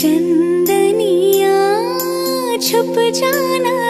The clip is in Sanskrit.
चंदनिया छुप जाना